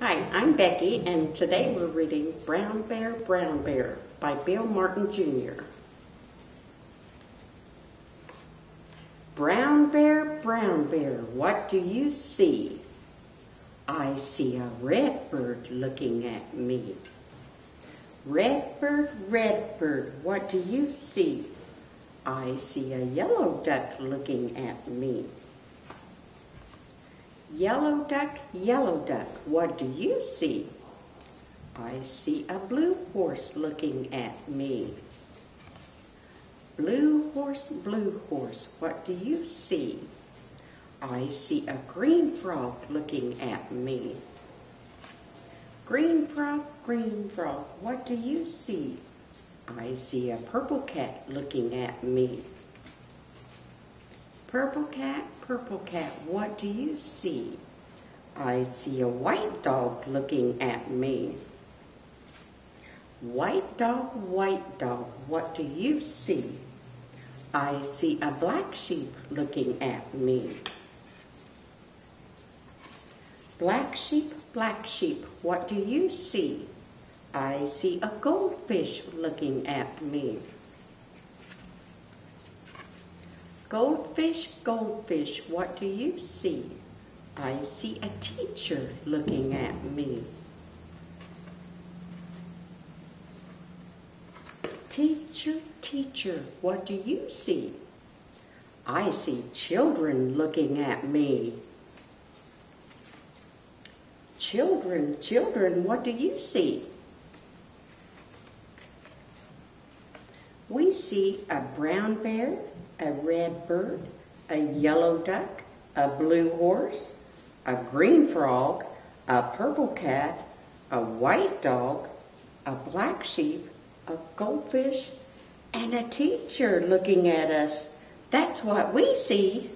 Hi, I'm Becky, and today we're reading Brown Bear, Brown Bear by Bill Martin Jr. Brown bear, brown bear, what do you see? I see a red bird looking at me. Red bird, red bird, what do you see? I see a yellow duck looking at me. Yellow duck, yellow duck, what do you see? I see a blue horse looking at me. Blue horse, blue horse, what do you see? I see a green frog looking at me. Green frog, green frog, what do you see? I see a purple cat looking at me. Purple cat, purple cat, what do you see? I see a white dog looking at me. White dog, white dog, what do you see? I see a black sheep looking at me. Black sheep, black sheep, what do you see? I see a goldfish looking at me. Goldfish, goldfish, what do you see? I see a teacher looking at me. Teacher, teacher, what do you see? I see children looking at me. Children, children, what do you see? We see a brown bear, a red bird, a yellow duck, a blue horse, a green frog, a purple cat, a white dog, a black sheep, a goldfish, and a teacher looking at us. That's what we see.